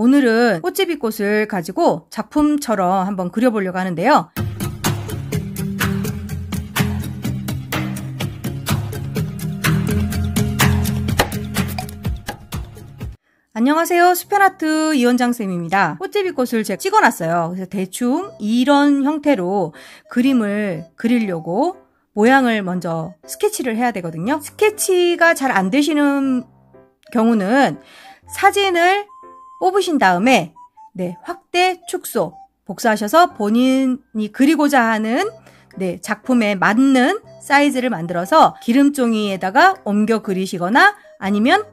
오늘은 꽃제비꽃을 가지고 작품처럼 한번 그려보려고 하는데요. 안녕하세요. 수편아트 이원장쌤입니다. 꽃제비 꽃을 제가 찍어놨어요. 그래서 대충 이런 형태로 그림을 그리려고 모양을 먼저 스케치를 해야 되거든요. 스케치가 잘 안 되시는 경우는 사진을 뽑으신 다음에 네, 확대, 축소, 복사하셔서 본인이 그리고자 하는 네, 작품에 맞는 사이즈를 만들어서 기름종이에다가 옮겨 그리시거나 아니면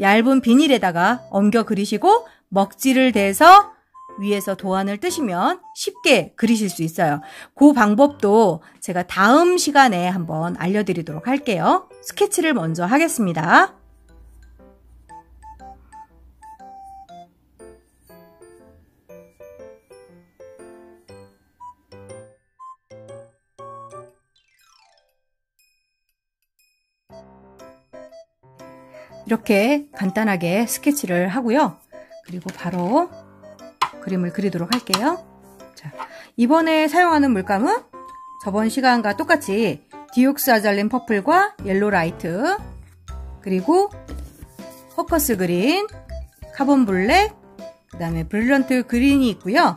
얇은 비닐에다가 옮겨 그리시고 먹지를 대서 위에서 도안을 뜨시면 쉽게 그리실 수 있어요. 그 방법도 제가 다음 시간에 한번 알려드리도록 할게요. 스케치를 먼저 하겠습니다. 이렇게 간단하게 스케치를 하고요. 그리고 바로 그림을 그리도록 할게요. 자, 이번에 사용하는 물감은 저번 시간과 똑같이 디옥스 아잘린 퍼플과 yellow light 그리고 Hooker's green, carbon black, 그 다음에 brilliant green이 있고요.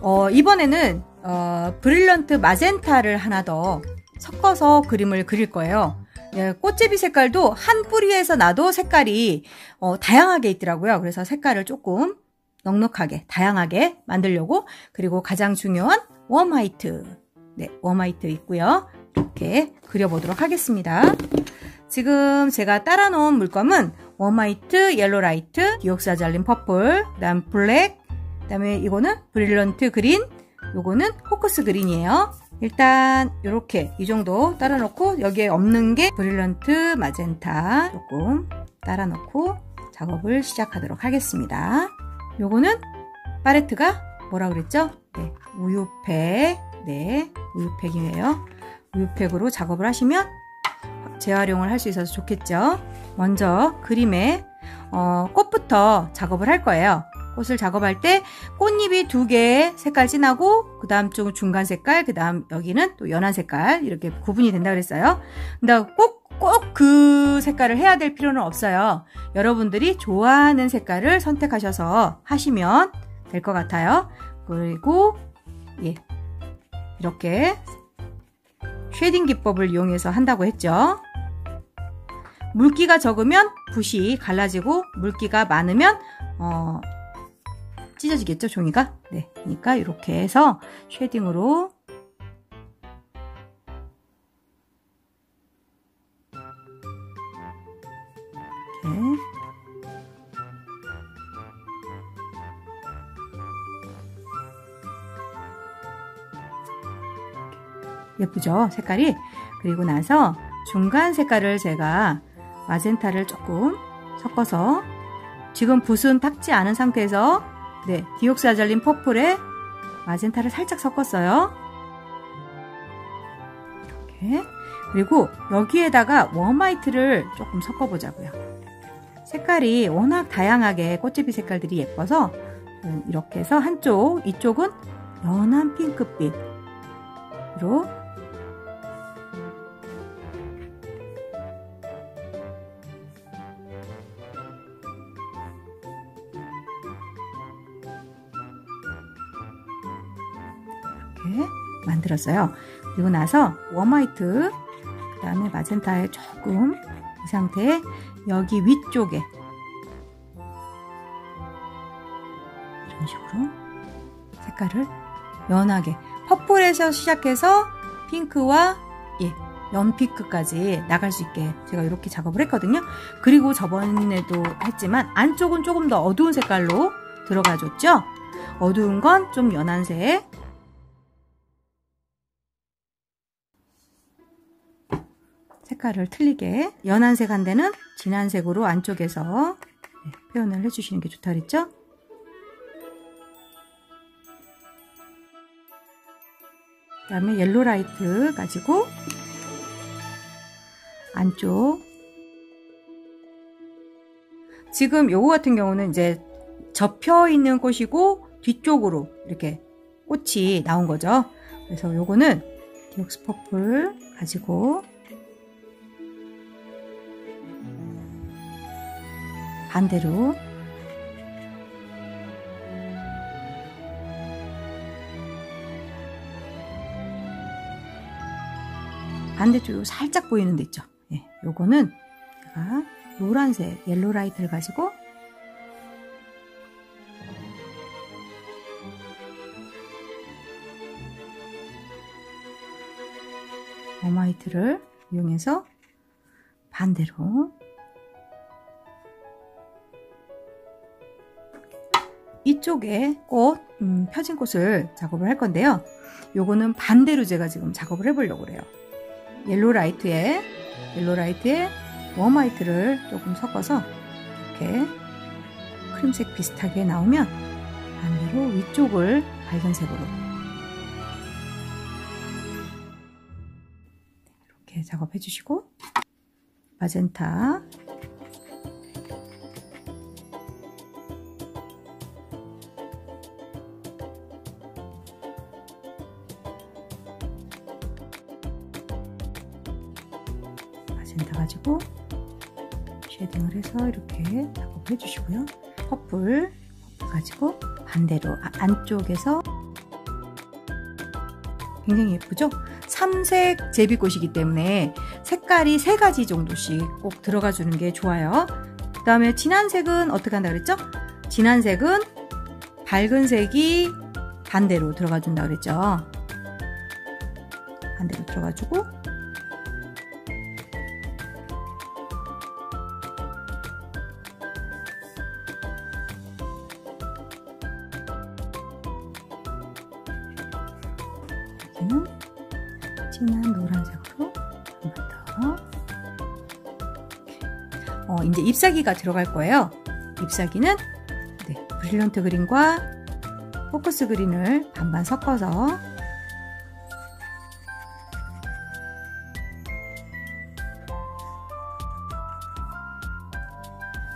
어, 이번에는 어, brilliant magenta를 하나 더 섞어서 그림을 그릴 거예요. 예, 꽃제비 색깔도 한 뿌리에서 나도 색깔이 어, 다양하게 있더라고요. 그래서 색깔을 조금 넉넉하게 다양하게 만들려고 그리고 가장 중요한 warm white 네, warm white 있고요. 이렇게 그려보도록 하겠습니다. 지금 제가 따라 놓은 물감은 warm white, yellow light, dioxazine purple, 그다음 black, 그다음에 이거는 brilliant green, 요거는 포커스 그린이에요. 일단 이렇게 이 정도 따라 놓고 여기에 없는 게 브릴런트 마젠타 조금 따라 놓고 작업을 시작하도록 하겠습니다. 요거는 팔레트가 뭐라 그랬죠? 네, 우유팩 네, 우유팩이에요. 우유팩으로 작업을 하시면 재활용을 할 수 있어서 좋겠죠. 먼저 그림에 어, 꽃부터 작업을 할 거예요. 꽃을 작업할 때 꽃잎이 두개 색깔 진하고 그 다음 쪽 중간 색깔 그 다음 여기는 또 연한 색깔 이렇게 구분이 된다 그랬어요. 근데 꼭 꼭 그 색깔을 해야 될 필요는 없어요. 여러분들이 좋아하는 색깔을 선택하셔서 하시면 될 것 같아요. 그리고 예 이렇게 shading 기법을 이용해서 한다고 했죠. 물기가 적으면 붓이 갈라지고 물기가 많으면 어, 찢어지겠죠 종이가? 네 그러니까 이렇게 해서 쉐딩으로 이렇게 예쁘죠 색깔이? 그리고 나서 중간 색깔을 제가 magenta를 조금 섞어서 지금 붓은 닦지 않은 상태에서 네, 디옥사잘린 퍼플에 마젠타를 살짝 섞었어요. 이렇게. 그리고 여기에다가 warm white를 조금 섞어보자고요. 색깔이 워낙 다양하게 꽃제비 색깔들이 예뻐서 이렇게 해서 한쪽, 이쪽은 연한 핑크빛으로 이렇게 만들었어요. 그리고 나서 웜화이트 그 다음에 마젠타에 조금 이 상태에 여기 위쪽에 이런 식으로 색깔을 연하게 퍼플에서 시작해서 핑크와 예, 연피크까지 나갈 수 있게 제가 이렇게 작업을 했거든요. 그리고 저번에도 했지만 안쪽은 조금 더 어두운 색깔로 들어가 줬죠. 어두운 건 좀 연한 색 색깔을 틀리게 연한 색 한 대는 진한 색으로 안쪽에서 네, 표현을 해주시는 게 좋다 그랬죠? 그 다음에 yellow light 가지고 안쪽 지금 요거 같은 경우는 이제 접혀 있는 꽃이고 뒤쪽으로 이렇게 꽃이 나온 거죠. 그래서 요거는 diox purple 가지고 반대로 반대쪽으로 살짝 보이는 데 있죠. 예, 요거는 제가 노란색 옐로 라이트를 가지고 웜화이트를 이용해서 반대로 이쪽에 꽃, 음, 펴진 꽃을 작업을 할 건데요. 요거는 반대로 제가 지금 작업을 해보려고 그래요. yellow light에, yellow light에 warm white를 조금 섞어서 이렇게 크림색 비슷하게 나오면 반대로 위쪽을 밝은색으로 이렇게 작업해 주시고 마젠타 이렇게 작업해 주시고요 퍼플, 퍼플 가지고 반대로 아, 안쪽에서 굉장히 예쁘죠? 삼색 제비꽃이기 때문에 색깔이 세 가지 정도씩 꼭 들어가 주는 게 좋아요. 그 다음에 진한 색은 어떻게 한다 그랬죠? 진한 색은 밝은 색이 반대로 들어가 준다 그랬죠. 반대로 들어가 주고 여기는 진한 노란색으로 한 번 더. 어, 이제 잎사귀가 들어갈 거예요. 잎사귀는 네, 브릴런트 그린과 포커스 그린을 반반 섞어서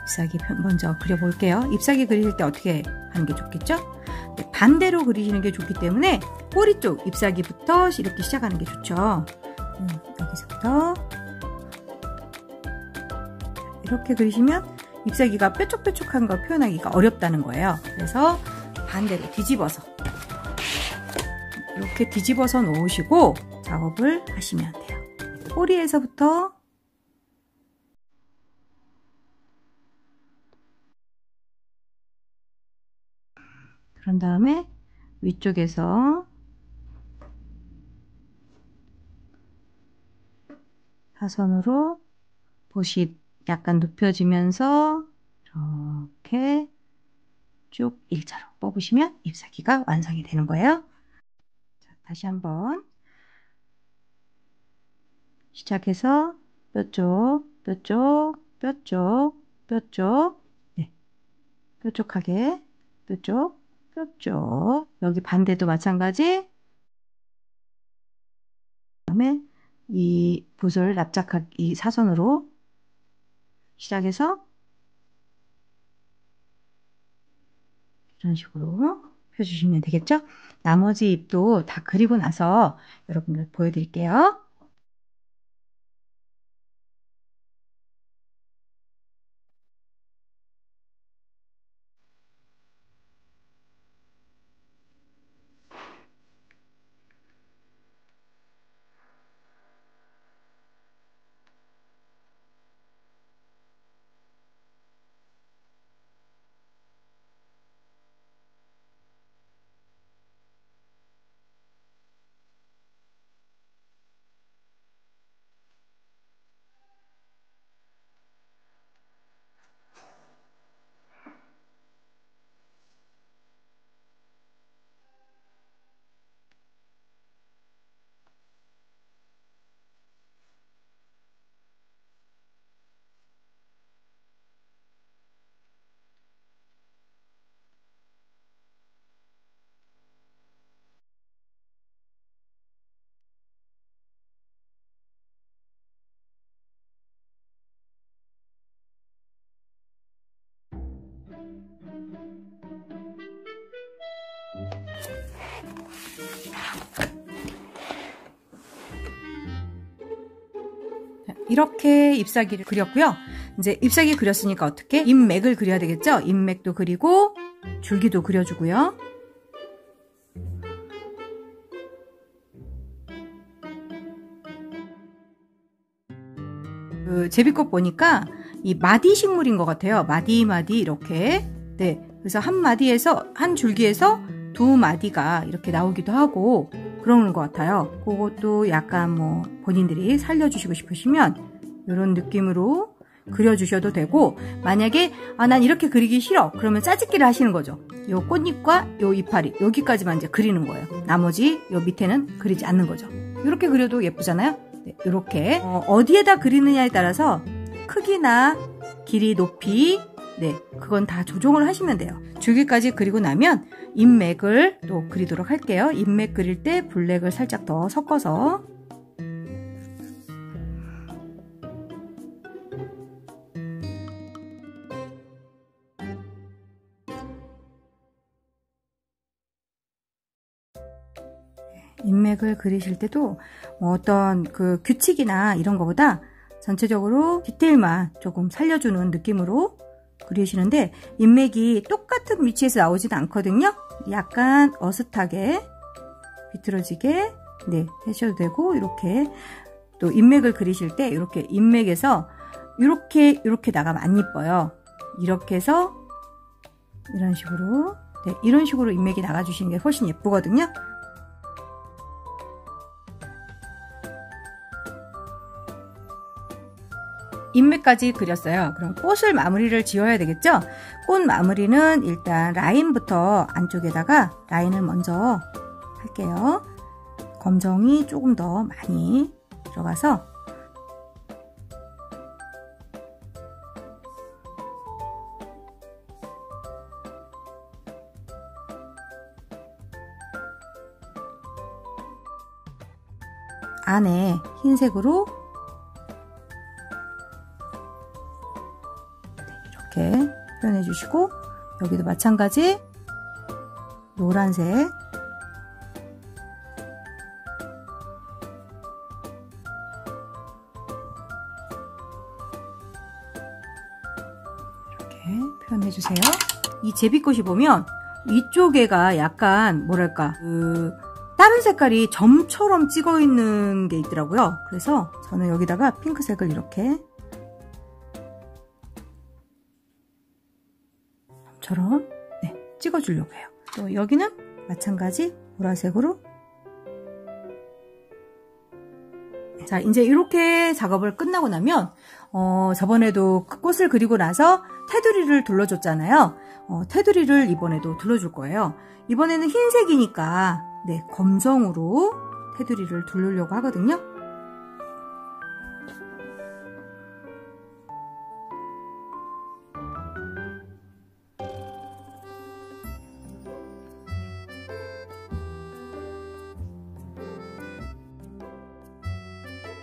잎사귀 먼저 그려볼게요. 잎사귀 그릴 때 어떻게 하는 게 좋겠죠? 네, 반대로 그리시는 게 좋기 때문에 꼬리 쪽 잎사귀부터 이렇게 시작하는 게 좋죠. 음, 여기서부터 이렇게 그리시면 잎사귀가 뾰족뾰족한 걸 표현하기가 어렵다는 거예요. 그래서 반대로 뒤집어서 이렇게 뒤집어서 놓으시고 작업을 하시면 돼요. 꼬리에서부터 그런 다음에 위쪽에서 사선으로 봇이 약간 눕혀지면서 이렇게 쭉 일자로 뽑으시면 잎사귀가 완성이 되는 거예요. 자, 다시 한번 시작해서 뼈쪽, 뼈쪽, 뼈쪽, 뼈쪽, 네, 뾰족하게 뼈쪽, 뼈쪽 여기 반대도 마찬가지 다음에 이 붓을 납작하게 이 사선으로 시작해서 이런 식으로 펴주시면 되겠죠? 나머지 잎도 다 그리고 나서 여러분들 보여드릴게요. 이렇게 잎사귀를 그렸고요. 이제 잎사귀 그렸으니까 어떻게? 잎맥을 그려야 되겠죠? 잎맥도 그리고 줄기도 그려주고요. 그 제비꽃 보니까 이 마디 식물인 것 같아요. 마디 마디 이렇게 네. 그래서 한 마디에서 한 줄기에서 두 마디가 이렇게 나오기도 하고 그러는 것 같아요. 그것도 약간 뭐 본인들이 살려주시고 싶으시면 이런 느낌으로 그려주셔도 되고 만약에 아 난 이렇게 그리기 싫어 그러면 짜집기를 하시는 거죠. 요 꽃잎과 요 이파리 여기까지만 이제 그리는 거예요. 나머지 요 밑에는 그리지 않는 거죠. 이렇게 그려도 예쁘잖아요. 네, 이렇게 어, 디에다 그리느냐에 따라서 크기나 길이 높이 네 그건 다 조정을 하시면 돼요. 줄기까지 그리고 나면 인맥을 또 그리도록 할게요. 인맥 그릴 때 블랙을 살짝 더 섞어서 인맥을 그리실 때도 뭐 어떤 그 규칙이나 이런 것보다 전체적으로 디테일만 조금 살려주는 느낌으로 그리시는데 인맥이 똑같은 위치에서 나오진 않거든요. 약간 어슷하게 비틀어지게 네 하셔도 되고 이렇게 또 인맥을 그리실 때 이렇게 인맥에서 이렇게 이렇게 나가면 안 이뻐요. 이렇게 해서 이런 식으로 네, 이런 식으로 인맥이 나가주시는 게 훨씬 예쁘거든요. 인맥까지 그렸어요. 그럼 꽃을 마무리를 지어야 되겠죠? 꽃 마무리는 일단 라인부터 안쪽에다가 라인을 먼저 할게요. 검정이 조금 더 많이 들어가서 안에 흰색으로 표현해 주시고 여기도 마찬가지 노란색 이렇게 표현해 주세요. 이 제비꽃이 보면 이쪽에가 약간 뭐랄까 그 다른 색깔이 점처럼 찍어 있는 게 있더라고요. 그래서 저는 여기다가 핑크색을 이렇게 처럼 네, 찍어주려고 해요. 또 여기는 마찬가지 보라색으로 자 이제 이렇게 작업을 끝나고 나면 어, 저번에도 그 꽃을 그리고 나서 테두리를 둘러줬잖아요. 어, 테두리를 이번에도 둘러줄 거예요. 이번에는 흰색이니까 네 검정으로 테두리를 둘르려고 하거든요.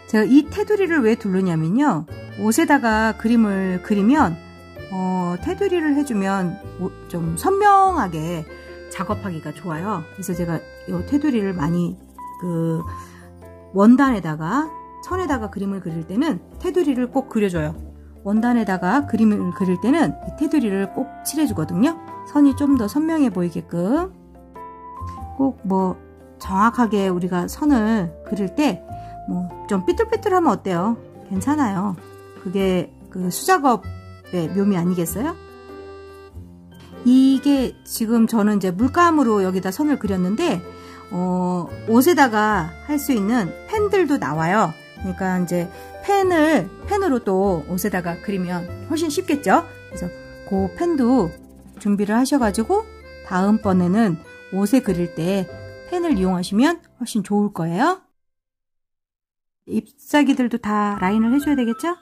제가 이 테두리를 왜 두르냐면요. 옷에다가 그림을 그리면 어, 테두리를 해주면 좀 선명하게 작업하기가 좋아요. 그래서 제가 이 테두리를 많이 그 원단에다가 천에다가 그림을 그릴 때는 테두리를 꼭 그려줘요. 원단에다가 그림을 그릴 때는 테두리를 꼭 칠해주거든요. 선이 좀 더 선명해 보이게끔 꼭 뭐 정확하게 우리가 선을 그릴 때 뭐 좀 삐뚤삐뚤하면 어때요? 괜찮아요. 그게 그 수작업의 묘미 아니겠어요? 이게 지금 저는 이제 물감으로 여기다 선을 그렸는데 어, 옷에다가 할 수 있는 펜들도 나와요. 그러니까 이제 펜을 펜으로 또 옷에다가 그리면 훨씬 쉽겠죠? 그래서 그 펜도 준비를 하셔가지고 다음번에는 옷에 그릴 때 펜을 이용하시면 훨씬 좋을 거예요. 잎사귀들도 다 라인을 해줘야 되겠죠?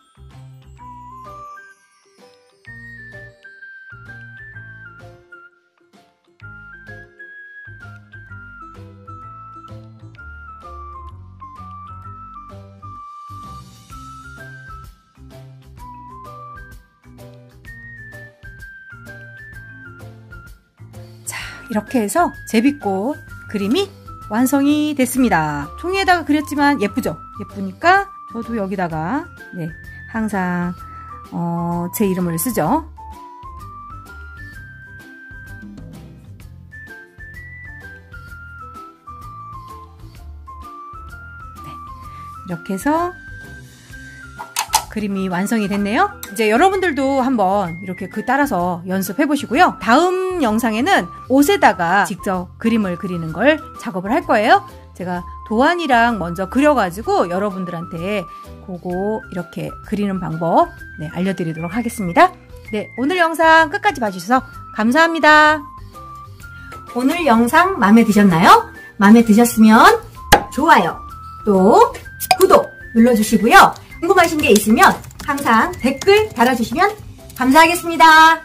자, 이렇게 해서 제비꽃 그림이 완성이 됐습니다. 종이에다가 그렸지만 예쁘죠? 예쁘니까 저도 여기다가 네, 항상 어, 제 이름을 쓰죠. 네, 이렇게 해서 그림이 완성이 됐네요. 이제 여러분들도 한번 이렇게 그 따라서 연습해 보시고요. 다음 영상에는 옷에다가 직접 그림을 그리는 걸 작업을 할 거예요. 제가 도안이랑 먼저 그려가지고 여러분들한테 그거 이렇게 그리는 방법 네, 알려드리도록 하겠습니다. 네, 오늘 영상 끝까지 봐주셔서 감사합니다. 오늘 영상 마음에 드셨나요? 마음에 드셨으면 좋아요, 또 구독 눌러주시고요. 궁금하신 게 있으면 항상 댓글 달아주시면 감사하겠습니다.